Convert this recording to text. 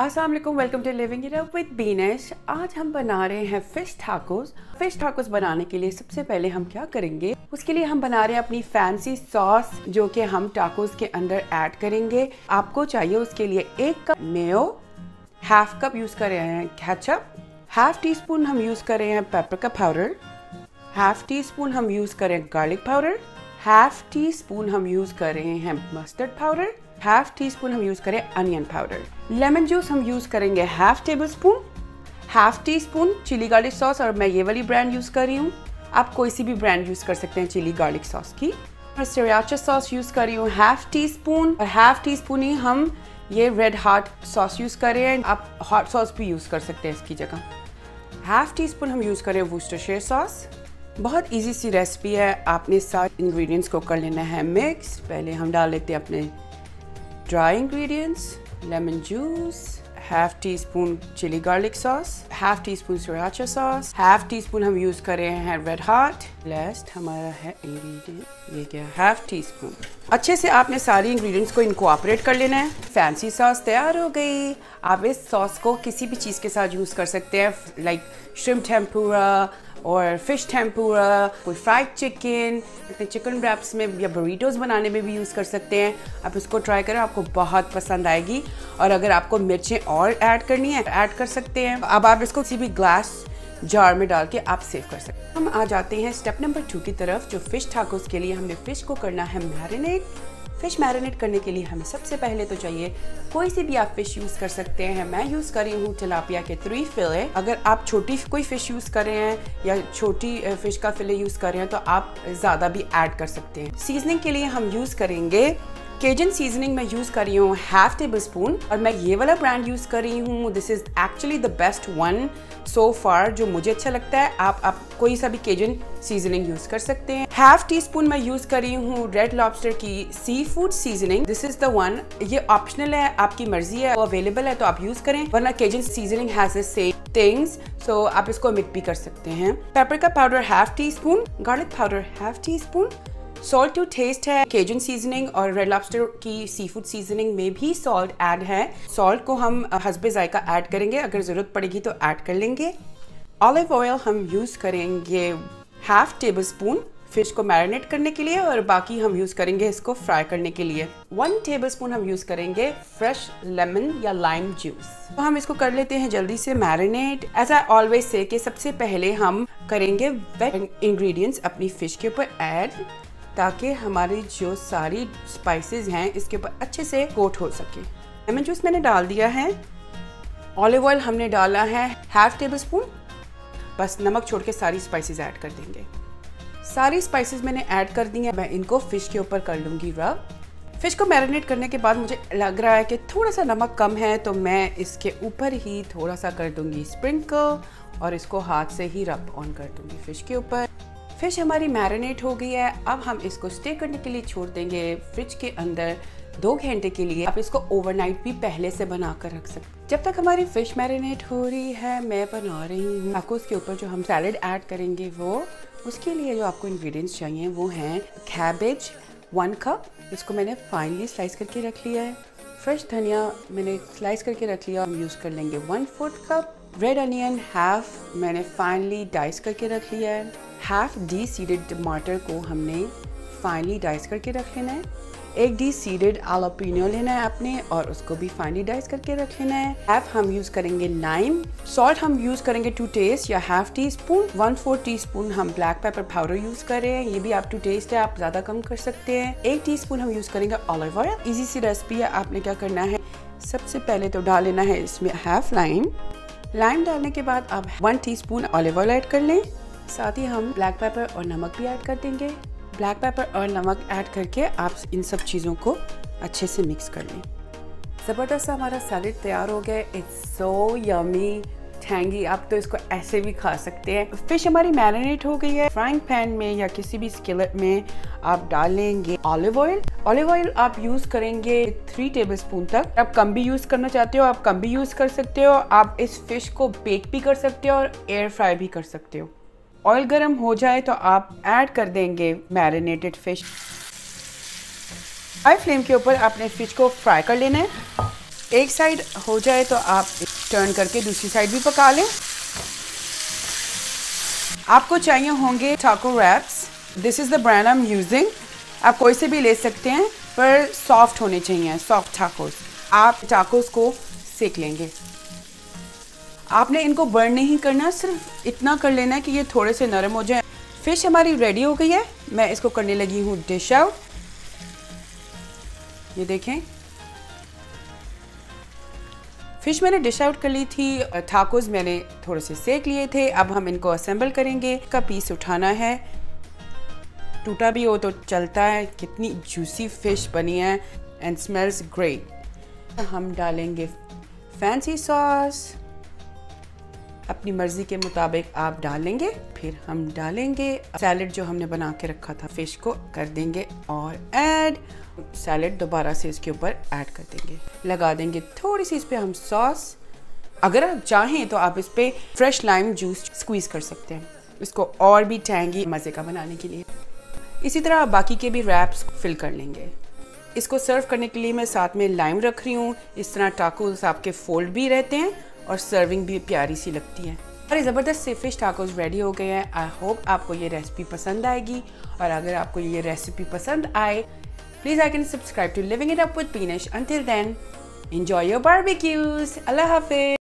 अस्सलाम वालेकुम to living it with Binesh आज हम बना रहे हैं फ़िश टाकोस फ़िश टाकोस बनाने के लिए सबसे पहले हम क्या करेंगे? उसके लिए हम बना रहे हैं अपनी फैंसी सॉस जो कि हम टाकोस के अंदर ऐड करेंगे. आपको चाहिए उसके लिए एक cup mayo half cup use कर रहे हैं केचप हाफ़ टी स्पून हम यूज़ कर रहे हैं पेपर का पाउडर हाफ़ टी स्पून हम यूज़ करें garlic powder half teaspoon हम यूज़ कर रहे हैं mustard powder half teaspoon हम यूज़ करें अनियन पाउडर लेमन जूस हम यूज़ करेंगे half tablespoon half teaspoon chilli garlic sauce और मैं ये वाली ब्रांड यूज़ कर रही हूँ. आप कोई सी भी ब्रांड यूज़ कर सकते हैं चिली गार्लिक सॉस की. मैं सरियाचा सॉस यूज़ कर रही हूँ हाफ़ टी स्पून और हाफ़ टी स्पून ही हम ये रेड हॉट सॉस यूज़ कर रहे हैं. आप हॉट सॉस भी यूज़ कर सकते हैं इसकी जगह. हाफ़ टी स्पून हम यूज़ करें वूस्टरशेयर सॉस बहुत इजी सी रेसिपी है। आपने सारे इंग्रेडिएंट्स को कर लेना है मिक्स पहले हम डाल लेते हैं अपने dry ingredients lemon juice half teaspoon chilli garlic sauce half teaspoon sriracha sauce half teaspoon हम यूज़ कर रहे हैं रेड हॉट लास्ट हमारा है इंग्रेडिएंट ये क्या? हाफ़ टी स्पून अच्छे से आपने सारी इंग्रेडिएंट्स को इनकोऑपरेट कर लेना है। फैंसी सॉस तैयार हो गई। आप इस सॉस को किसी भी चीज़ के साथ यूज़ कर सकते हैं। लाइक श्रिम टेम्पूरा और फ़िश टेम्पूरा कोई फ्राइड चिकन अपने चिकन रैप्स में या बरीटोज बनाने में भी यूज़ कर सकते हैं। आप इसको ट्राई करें, आपको बहुत पसंद आएगी। और अगर आपको मिर्चें और ऐड करनी है ऐड कर सकते हैं। अब आप इसको किसी भी ग्लास जार में डाल के आप सेव कर सकते हैं। हम आ जाते हैं स्टेप नंबर टू की तरफ़, जो फ़िश ठाकोस के लिए हमने फ़िश को करना है मैरिनेट फ़िश मैरिनेट करने के लिए हमें सबसे पहले तो चाहिए, कोई सी भी आप फ़िश यूज़ कर सकते हैं। मैं यूज़ कर रही हूँ टिलापिया के थ्री फिले अगर आप छोटी कोई फ़िश यूज़ कर रहे हैं या छोटी फ़िश का फिले यूज़ कर रहे हैं तो आप ज़्यादा भी ऐड कर सकते हैं। सीजनिंग के लिए हम यूज़ करेंगे केजन सीजनिंग मैं यूज़ कर रही हूँ हाफ़ टेबल स्पून और मैं ये वाला ब्रांड यूज़ कर रही हूँ। This is actually the best one so far जो मुझे अच्छा लगता है। आप आप कोई सा भी केजन सीजनिंग यूज़ कर सकते हैं। हाफ़ टी स्पून मैं यूज़ कर रही हूँ रेड लॉबस्टर की seafood seasoning this is the one ये ऑप्शनल है, आपकी मर्ज़ी है, वो अवेलेबल है तो आप यूज़ करें, वरना Cajun seasoning has the same things so आप इसको मिक भी कर सकते हैं। पेपर का powder half teaspoon garlic powder half teaspoon salt to taste है केजन सीजनिंग और रेड लॉबस्टर की सी फ़ूड सीजनिंग में भी सॉल्ट ऐड है। सॉल्ट को हम हसबे जायका ऐड करेंगे, अगर ज़रूरत पड़ेगी तो ऐड कर लेंगे। ऑलिव ऑयल हम यूज़ करेंगे हाफ़ टेबल स्पून फ़िश को मैरिनेट करने के लिए और बाकी हम यूज़ करेंगे इसको फ्राई करने के लिए। वन टेबल स्पून हम यूज़ करेंगे फ्रेश लेमन या लाइम जूस तो हम इसको कर लेते हैं जल्दी से marinate as I always say कि सबसे पहले हम करेंगे वेट इंग्रेडिएंट्स अपनी फ़िश के ऊपर ऐड ताकि हमारी जो सारी स्पाइसेस हैं, इसके ऊपर अच्छे से कोट हो सके। लेमन जूस मैंने डाल दिया है। ऑलिव ऑयल हमने डाला है हाफ़ टेबल स्पून बस नमक छोड़ के सारी स्पाइसेस ऐड कर देंगे। सारी स्पाइसेस मैंने ऐड कर दी हैं। मैं इनको फ़िश के ऊपर कर लूँगी रब फ़िश को मैरिनेट करने के बाद मुझे लग रहा है कि थोड़ा सा नमक कम है तो मैं इसके ऊपर ही थोड़ा सा कर दूँगी स्प्रिंकल और इसको हाथ से ही रब ऑन कर दूँगी फ़िश के ऊपर। फ़िश हमारी मैरिनेट हो गई है। अब हम इसको स्टे करने के लिए छोड़ देंगे। फ्रिज के अंदर दो घंटे के लिए आप इसको ओवरनाइट भी पहले से बना कर रख सकते जब तक हमारी फ़िश मैरिनेट हो रही है, मैं बना रही हूँ। आपको उसके ऊपर जो हम सैलड ऐड करेंगे वो, उसके लिए जो आपको इंग्रेडिएंट्स चाहिए वो हैं कैबेज वन कप इसको मैंने फाइनली स्लाइस करके रख लिया है। फ्रेश धनिया मैंने स्लाइस करके रख लिया, हम यूज़ कर लेंगे one fourth cup red onion half मैंने फाइनली डाइस करके रख लिया है। हाफ़ डी सीडेड टमाटर को हमने फाइनली डाइस करके रख लेना है। एक डी सीडेड आलोपिनो लेना है आपने और उसको भी फाइनली डाइस करके रख लेना है। हाफ़ हम यूज़ करेंगे लाइम सॉल्ट हम यूज़ करेंगे टू टेस्ट या half teaspoon one four teaspoon हम ब्लैक पेपर पाउडर यूज़ कर रहे हैं। ये भी आप टू टेस्ट है, आप ज़्यादा कम कर सकते हैं। एक टी स्पून हम यूज़ करेंगे ऑलिव ऑयल इजी सी रेसिपी है, आपने क्या करना है? सबसे पहले तो डाल लेना है इसमें हाफ़ लाइम लाइम डालने के बाद आप one teaspoon olive oil add कर लें। साथ ही हम ब्लैक पेपर और नमक भी ऐड कर देंगे। ब्लैक पेपर और नमक ऐड करके आप इन सब चीज़ों को अच्छे से मिक्स कर लें। ज़बरदस्त हमारा सैलड तैयार हो गया इट्स सो यमी ठैंगी आप तो इसको ऐसे भी खा सकते हैं। फ़िश हमारी मैरिनेट हो गई है। फ्राइंग पैन में या किसी भी स्किलेट में आप डालेंगे ऑलिव ऑयल ऑलिव ऑयल आप यूज़ करेंगे थ्री टेबल स्पून तक। आप कम भी यूज़ करना चाहते हो, आप कम भी यूज़ कर सकते हो। आप इस फ़िश को बेक भी कर सकते हो और एयर फ्राई भी कर सकते हो। ऑयल गर्म हो जाए तो आप ऐड कर देंगे मैरिनेटेड फ़िश हाई फ्लेम के ऊपर आपने फ़िश को फ्राई कर लेना है। एक साइड हो जाए तो आप टर्न करके दूसरी साइड भी पका लें। आपको चाहिए होंगे taco wraps this is the brand I am using आप कोई से भी ले सकते हैं, पर सॉफ्ट होने चाहिए सॉफ्ट टाकोस आप टाकोस को सेक लेंगे। आपने इनको बर्न नहीं करना, सिर्फ़ इतना कर लेना है कि ये थोड़े से नरम हो जाए। फ़िश हमारी रेडी हो गई है। मैं इसको करने लगी हूँ डिश आउट ये देखें। फ़िश मैंने डिश आउट कर ली थी थाकोज मैंने थोड़े से सेक लिए थे, अब हम इनको असेंबल करेंगे। का पीस उठाना है। टूटा भी हो तो चलता है। कितनी जूसी फ़िश बनी है एंड स्मेल्स ग्रेट हम डालेंगे फैंसी सॉस अपनी मर्ज़ी के मुताबिक आप डालेंगे, फिर हम डालेंगे। सैलड जो हमने बना के रखा था, फ़िश को कर देंगे और ऐड। सैलड दोबारा से इसके ऊपर ऐड कर देंगे। लगा देंगे थोड़ी सी इस पर हम सॉस। अगर आप चाहें तो आप इस पर फ्रेश लाइम जूस स्क्वीज कर सकते हैं। इसको और भी टैंगी मज़े का बनाने के लिए। इसी तरह आप बाकी के भी रैप्स फिल कर लेंगे। इसको सर्व करने के लिए मैं साथ में लाइम रख रही हूँ। इस तरह टाकोस आपके फोल्ड भी रहते हैं। और सर्विंग भी प्यारी सी लगती है। अरे, ज़बरदस्त से फ़िश टाकोज रेडी हो गए हैं। आई होप आपको ये रेसिपी पसंद आएगी। और अगर आपको ये रेसिपी पसंद आए please I can subscribe to living it up with Pinash until then enjoy your barbecues Allah hafiz